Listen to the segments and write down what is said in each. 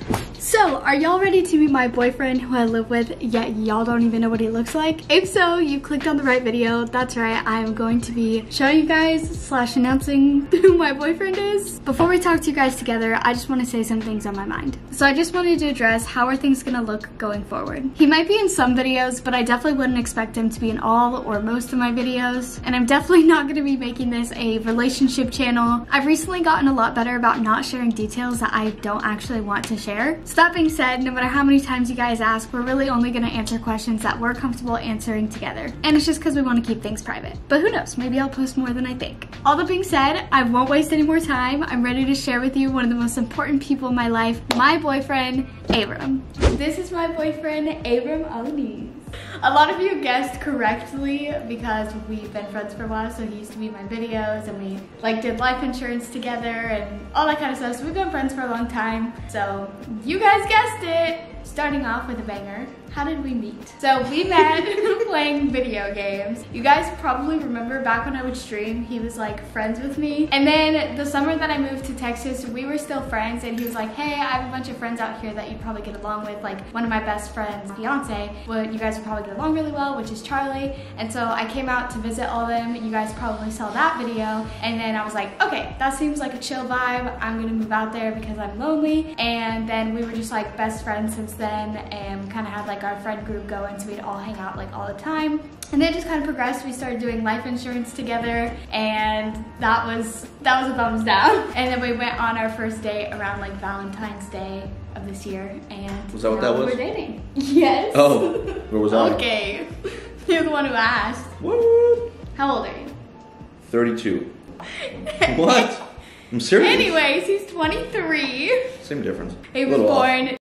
Thank you. So, are y'all ready to meet my boyfriend who I live with, yet y'all don't even know what he looks like? If so, you clicked on the right video. That's right, I am going to be showing you guys slash announcing who my boyfriend is. Before we talk to you guys together, I just want to say some things on my mind. So I just wanted to address how are things gonna look going forward. He might be in some videos, but I definitely wouldn't expect him to be in all or most of my videos. And I'm definitely not gonna be making this a relationship channel. I've recently gotten a lot better about not sharing details that I don't actually want to share. So that being said, no matter how many times you guys ask, we're really only gonna answer questions that we're comfortable answering together. And it's just because we wanna keep things private. But who knows, maybe I'll post more than I think. All that being said, I won't waste any more time. I'm ready to share with you one of the most important people in my life, my boyfriend, Abram. This is my boyfriend, Abram Onies. A lot of you guessed correctly because we've been friends for a while, so he used to be my videos and we like did life insurance together and all that kind of stuff. So we've been friends for a long time. So you guys guessed it. Starting off with a banger, how did we meet? So we met playing video games. You guys probably remember back when I would stream, he was like friends with me. And then the summer that I moved to Texas, we were still friends and he was like, hey, I have a bunch of friends out here that you'd probably get along with. Like one of my best friends, fiance, well, you guys would probably get along really well, which is Charlie. And so I came out to visit all of them. You guys probably saw that video. And then I was like, okay, that seems like a chill vibe. I'm gonna move out there because I'm lonely. And then we were just like best friends since then and kind of had like our friend group going so we'd all hang out like all the time and then it just kind of progressed we started doing life insurance together and that was that was a thumbs down and then we went on our first date around like valentine's day of this year and Was that what that was? we're dating yes Oh, where was I? okay you're the one who asked What? how old are you 32. What? I'm serious. anyways he's 23 Same difference. he was born. off.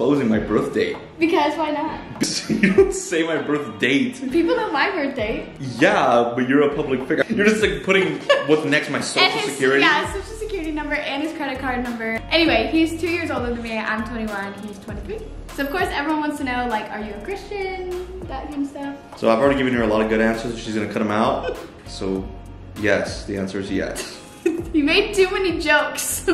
Exposing my birth date. because why not you don't say my birth date. people know my birthday Yeah, but you're a public figure. You're just like putting what's next, my social his, security. Yeah, social security number and his credit card number. Anyway, he's two years older than me. I'm 21. He's 23. So of course everyone wants to know, like, are you a Christian? That kind of stuff. So I've already given her a lot of good answers. She's gonna cut them out. So yes, the answer is yes. he made too many jokes.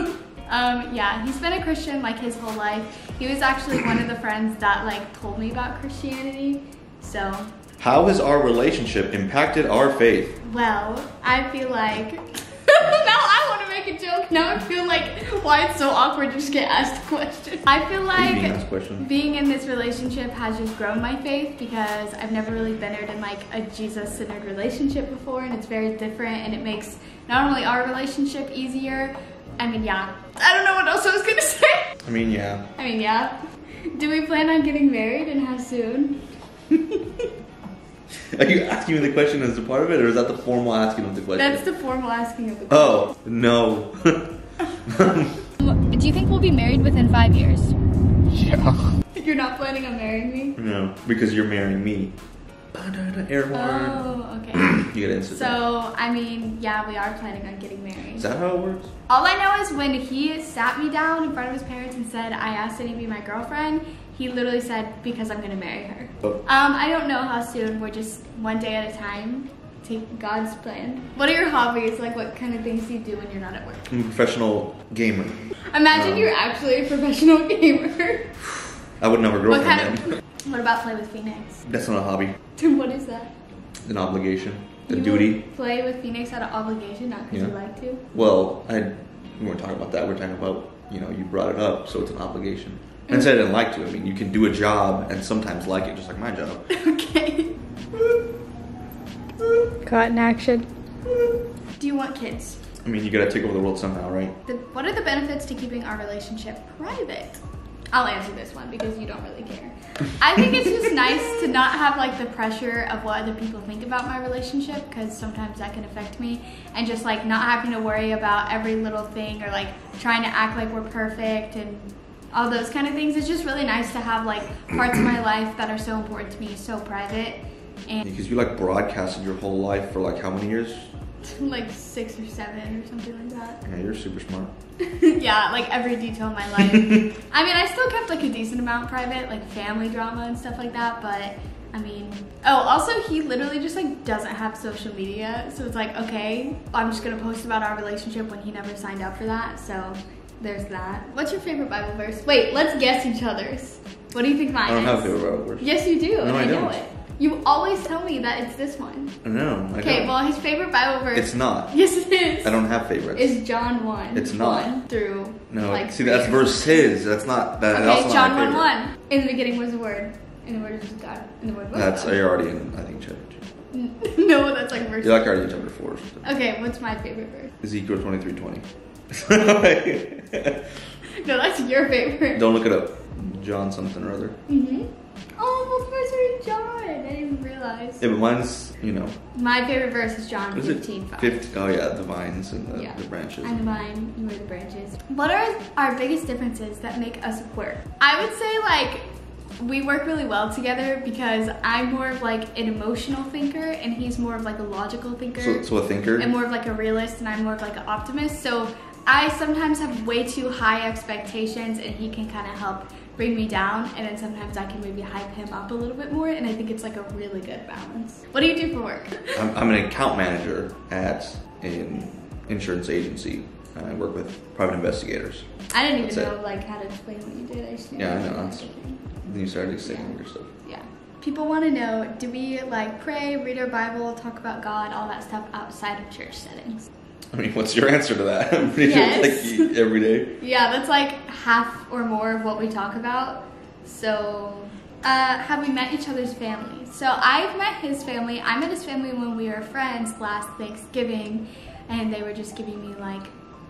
Um, yeah, he's been a Christian like his whole life. He was actually one of the friends that like told me about Christianity. So, How has our relationship impacted our faith? well, I feel like now I want to make a joke. Now I feel like why it's so awkward to just get asked a question. I feel like being asked a question. being in this relationship has just grown my faith because I've never really been in like a Jesus-centered relationship before and it's very different and it makes not only our relationship easier, I mean, yeah. I don't know what else I was gonna say. I mean, yeah. I mean, yeah. Do we plan on getting married and how soon? Are you asking me the question as a part of it, or is that the formal asking of the question? That's the formal asking of the question. Oh no. Do you think we'll be married within five years? yeah. You're not planning on marrying me? No, because you're marrying me. Air horn. Oh, okay. You insert that. So, I mean, yeah, we are planning on getting married. Is that how it works? All I know is when he sat me down in front of his parents and said, I asked Cindy to be my girlfriend, he literally said, because I'm gonna marry her. Oh. Um, I don't know how soon, we're just one day at a time. Take God's plan. What are your hobbies? Like, what kind of things do you do when you're not at work? I'm a professional gamer. Imagine Um, you're actually a professional gamer. I wouldn't never what girlfriend kind then. of, what about play with Phoenix? That's not a hobby. what is that? An obligation. A You duty. Play with Phoenix out of obligation, not because Yeah. you like to. Well, I we weren't talking about that. We're talking about you know you brought it up, so it's an obligation. Mm. And said I didn't like to. I mean, you can do a job and sometimes like it, just like my job. okay. Caught in action. Do you want kids? I mean, you gotta take over the world somehow, right? The, what are the benefits to keeping our relationship private? I'll answer this one because you don't really care. I think it's just nice to not have like the pressure of what other people think about my relationship because sometimes that can affect me and just like not having to worry about every little thing or like trying to act like we're perfect and all those kind of things. It's just really nice to have like parts of my life that are so important to me, so private and Because you like broadcasted your whole life for like how many years? like six or seven or something like that. Yeah, you're super smart. yeah, like every detail of my life. I mean, I still kept like a decent amount private, like family drama and stuff like that, but I mean, oh, also he literally just like doesn't have social media, so it's like, okay, I'm just gonna post about our relationship when he never signed up for that, so there's that. What's your favorite Bible verse? Wait, let's guess each other's. What do you think mine I don't is? have a favorite Bible verse. Yes, you do. No, and I I, know it. You always tell me that it's this one. No, I Okay, don't. well, his favorite Bible verse. it's not. Yes, it is. I don't have favorites. Is John 1. It's not. 1 through. no, like, see that's or verse his. That's not that. that's Okay, not John my 1 1. In the beginning was the Word. And the Word was God. And the Word was That's God. you're already in. I think chapter two. no, that's like verse. You're like already in chapter four. Or something. Okay, what's my favorite verse? Ezekiel twenty three twenty. No, that's your favorite. Don't look it up. John something or other. Mm-hmm. Oh, both verses are in John. I didn't even realize. Yeah, but mine's you know. My favorite verse is John Is 15, it 5. 50, Oh yeah, the vines and the, Yeah. the branches. I'm the vine, you are the branches. What are our biggest differences that make us work? I would say like we work really well together because I'm more of like an emotional thinker and he's more of like a logical thinker. So, so a thinker. and more of like a realist and I'm more of like an optimist. So I sometimes have way too high expectations and he can kind of help bring me down and then sometimes I can maybe hype him up a little bit more and I think it's like a really good balance. What do you do for work? I'm, I'm an account manager at an insurance agency. I work with private investigators. I didn't even That's it. know like how to explain what you did. I just Yeah, I know, that's- Then you started singing your stuff. Yeah. People want to know, do we like pray, read our Bible, talk about God, all that stuff outside of church settings? I mean, what's your answer to that? I'm pretty sure Yes. it's like every day. Yeah, that's like half or more of what we talk about. So, uh, have we met each other's families? So, I've met his family. I met his family when we were friends last Thanksgiving, and they were just giving me like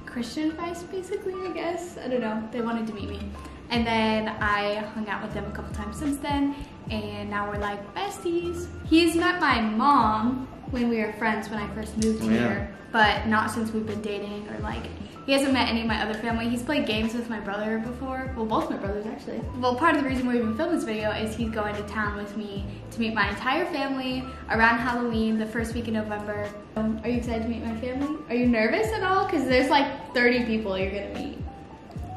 Christian advice, basically, I guess. I don't know. They wanted to meet me. And then I hung out with them a couple times since then, and now we're like besties. He's met my mom when we were friends when I first moved Oh, yeah. here, but not since we've been dating or like he hasn't met any of my other family. He's played games with my brother before. Well, both my brothers actually. Well, part of the reason we're even filming this video is he's going to town with me to meet my entire family around Halloween, the first week in November. Um, are you excited to meet my family? Are you nervous at all? Because there's like 30 people you're gonna meet.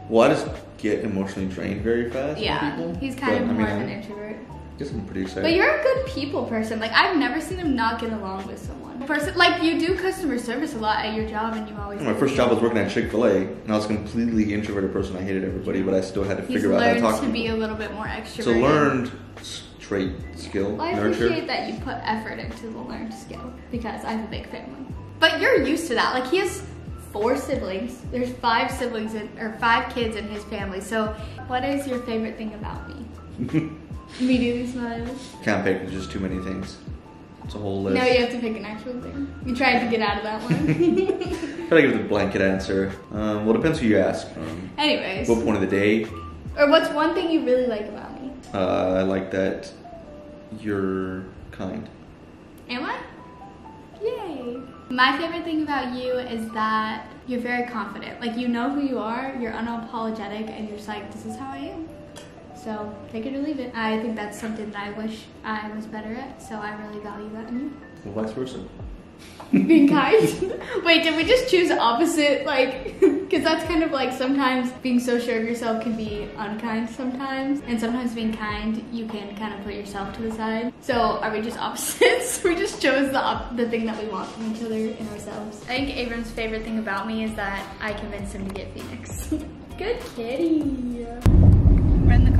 Well, I just get emotionally drained very fast. Yeah, people, he's kind but, of I more mean, of an introvert. Guess I'm pretty excited. But you're a good people person. Like I've never seen him not get along with someone. Person like you do customer service a lot at your job, and you always. my first job was working at Chick Fil A, and I was a completely introverted person. I hated everybody, but I still had to He's figure out how to talk to, to be a little bit more extroverted. It's a learned s- trait, skill, Well, I nurture. appreciate that you put effort into the learned skill because I have a big family. But you're used to that. Like he has four siblings. There's five siblings in, or five kids in his family. So, what is your favorite thing about me? Immediately smiles. Can't pick. There's just too many things. It's a whole list. No, you have to pick an actual thing. You tried to get out of that one. Try to give the blanket answer. Um, well, it depends who you ask. Um, Anyways, what point of the day? or what's one thing you really like about me? Uh, I like that you're kind. Am I? Yay. My favorite thing about you is that you're very confident. Like, you know who you are, you're unapologetic, and you're just like, this is how I am. So, take it or leave it. I think that's something that I wish I was better at, so I really value that in you. Well, vice versa. Being kind? Wait, did we just choose opposite? Like, because that's kind of like sometimes being so sure of yourself can be unkind sometimes, and sometimes being kind, you can kind of put yourself to the side. So, are we just opposites? we just chose the, op- the thing that we want from each other and ourselves. I think Abram's favorite thing about me is that I convinced him to get Phoenix. Good kitty.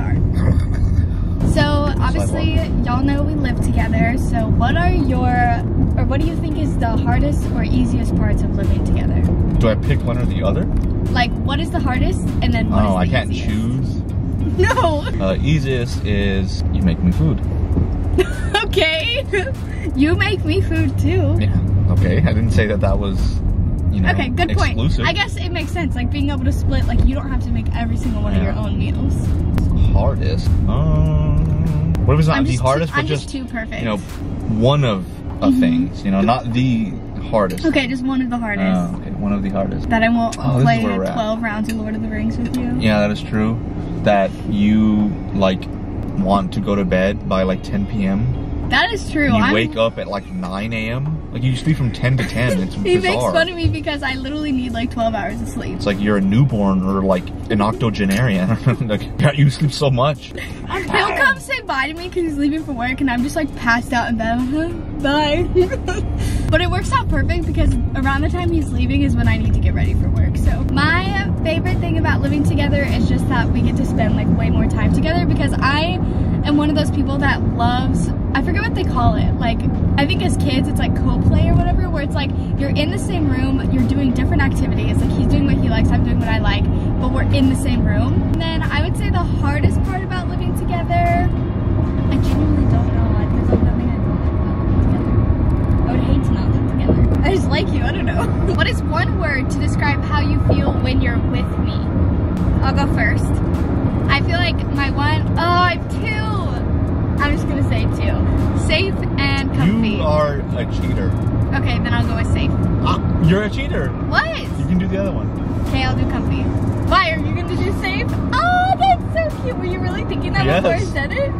We're in the car. So obviously, y'all know we live together. So what are your, or what do you think is the hardest or easiest parts of living together? Do I pick one or the other? Like, what is the hardest, and then what is oh, I can't easiest? choose. No. Uh, easiest is you make me food. okay. you make me food too. Yeah. Okay. I didn't say that that was, you know, Okay, good point. exclusive. I guess it makes sense, like being able to split, like you don't have to make every single one of your own meals. Hardest. Um, what if it's not I'm the hardest, too, but I'm just, just too perfect. you know, one of uh, things. You know, not the hardest. okay, just one of the hardest. Oh, okay, one of the hardest. that I won't Oh, play where we're at. 12 rounds of Lord of the Rings with you. Yeah, that is true. That you like want to go to bed by like 10 p.m. That is true. You I'm- wake up at like 9 a.m. Like you sleep from 10 to 10. It's He bizarre. makes fun of me because I literally need like 12 hours of sleep. It's like you're a newborn or like an octogenarian. like, God, you sleep so much. He'll come say bye to me because he's leaving for work and I'm just like passed out in bed. Bye. But it works out perfect because around the time he's leaving is when I need to get ready for work. So my favorite thing about living together is just that we get to spend like way more time together because I am one of those people that loves, I forget what they call it. Like, I think as kids it's like co-play or whatever, where it's like you're in the same room, you're doing different activities. Like he's doing what he likes, I'm doing what I like, but we're in the same room. And then I would say the hardest part about living together, I genuinely don't know. Like, there's like nothing I don't like about living together. I would hate to not live together. I just like you, I don't know. what is one word to describe how you feel when you're with me? I'll go first. I feel like my one, oh, I have two. Say two. Safe and comfy. You are a cheater. Okay, then I'll go with safe. Ah, you're a cheater. What? You can do the other one. Okay, I'll do comfy. Why, are you gonna do safe? Oh, that's so cute. Were you really thinking that before I said it?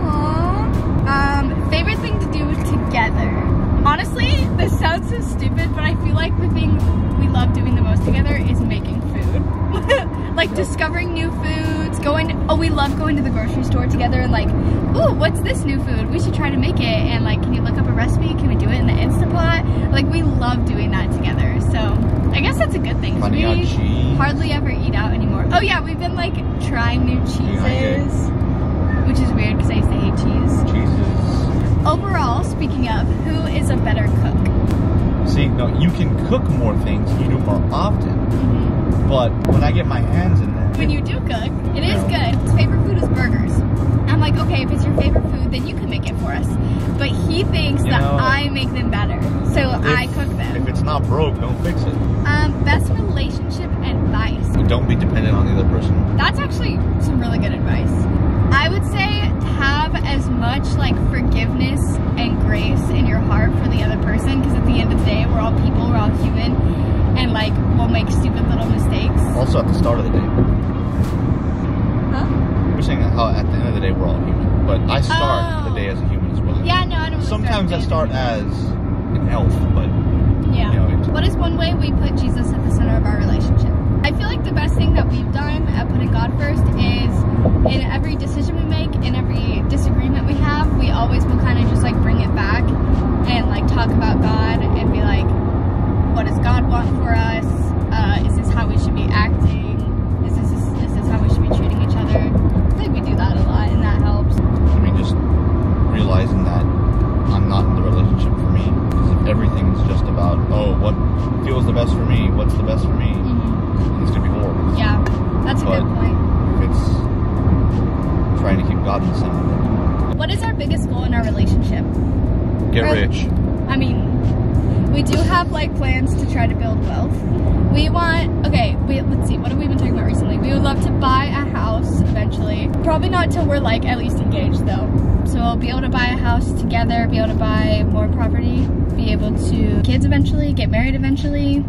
Aww. Um, favorite thing to do together. Honestly, this sounds so stupid, but I feel like the thing we love doing the most together is making. like discovering new foods, going, oh, we love going to the grocery store together and like, ooh, what's this new food? We should try to make it. And like, can you look up a recipe? Can we do it in the Instapot? Like, we love doing that together. So I guess that's a good thing. 'cause Honey on we cheese. hardly ever eat out anymore. Oh yeah, we've been like trying new Yeah, cheeses, which is weird because I used to hate cheese. Jesus. Overall, speaking of, who is a better cook? See, no, you can cook more things. You do more often. Mm-hmm. But when I get my hands in there, When you do cook, it is good. His favorite food is burgers. I'm like, okay, if it's your favorite food, then you can make it for us. But he thinks You that know- I make them better, so I cook them. if it's not broke, don't fix it. Um, best relationship advice. Don't be dependent on the other person. That's actually some really good advice. I would say have as much like forgiveness and grace in your heart for the other person because at the end of the day, we're all people, we're all human, and like we'll make stupid little mistakes. Also, at the start of the day, Huh? we're saying how at the end of the day we're all human. But I start Oh. the day as a human as well. Yeah, no, I don't. Sometimes I start as an elf, but Yeah. you know, What is one way we put Jesus at the center of our relationship? I feel like the best thing that we've done at putting God first is in every decision we make, in every disagreement we have, we always will kind of just like bring it back and like talk about God and be like, what does God want for us? Uh, how we should be acting? Is this is this how we should be treating each other? I think we do that a lot and that helps. I mean, just realizing that I'm not in the relationship for me. Because if everything is just about, oh, what feels the best for me, what's the best for me, mm-hmm. it's gonna be horrible. Yeah, that's a But- good point. If it's trying to keep God in the center, What is our biggest goal in our relationship? get Or- rich. We do have like plans to try to build wealth. We want, okay, we, let's see, what have we been talking about recently? We would love to buy a house eventually. Probably not till we're like at least engaged though. So we'll be able to buy a house together, be able to buy more property, be able to kids eventually, get married eventually,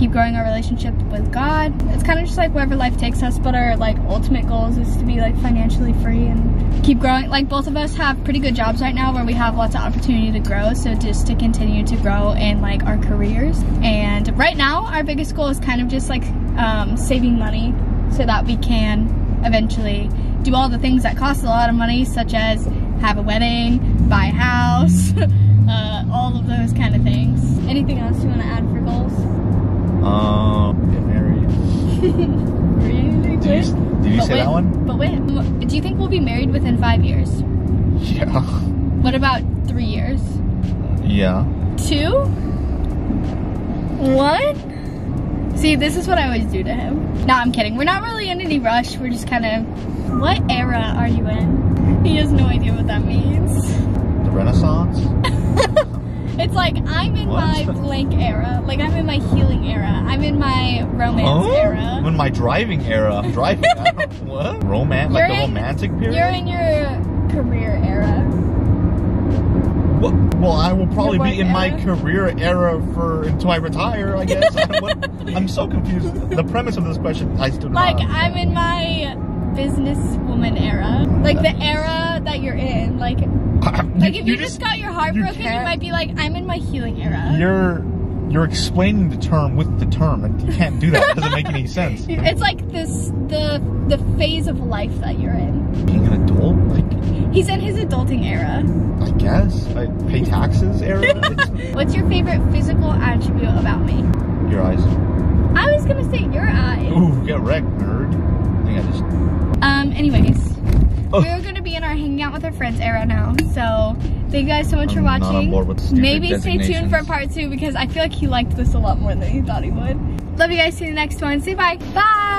keep growing our relationship with God. It's kind of just like wherever life takes us, but our like ultimate goals is to be like financially free and keep growing. Like both of us have pretty good jobs right now where we have lots of opportunity to grow. So just to continue to grow in like our careers. And right now our biggest goal is kind of just like um, saving money so that we can eventually do all the things that cost a lot of money, such as have a wedding, buy a house, uh, all of those kind of things. Anything else you want to add for goals? Um, get married. Really Did you, did you But say wait- that one? But wait, do you think we'll be married within five years? Yeah. What about three years? Yeah. Two? What? See, this is what I always do to him. No, I'm kidding. We're not really in any rush. We're just kind of. What era are you in? He has no idea what that means. The Renaissance? It's like I'm in What? my blank era. Like I'm in my healing era. I'm in my romance oh, era. Oh, In my driving era, I'm driving. What? Roman? Like the in- romantic period? You're in your career era. Well, well, I will probably be in work my career era for until I retire. I guess. I I'm so confused. The premise of this question, I still Like. I'm in my businesswoman era. Like the era that you're in. Like like if you, just, got your heart you broken, you might be like, I'm in my healing era. You're you're explaining the term with the term, and you can't do that. It doesn't make any sense. It's like this the the phase of life that you're in. Being an adult, like He's in his adulting era. I guess. I pay taxes era. What's your favorite physical attribute about me? Your eyes. I was gonna say your eyes. Ooh, get wrecked, nerd. I think I just. Um, anyways, Oh. we're gonna be in our hanging out with our friends era now. So thank you guys so much for I'm on watching. Maybe stay tuned for part two because I feel like he liked this a lot more than he thought he would. Love you guys. See you in the next one. Say bye. Bye.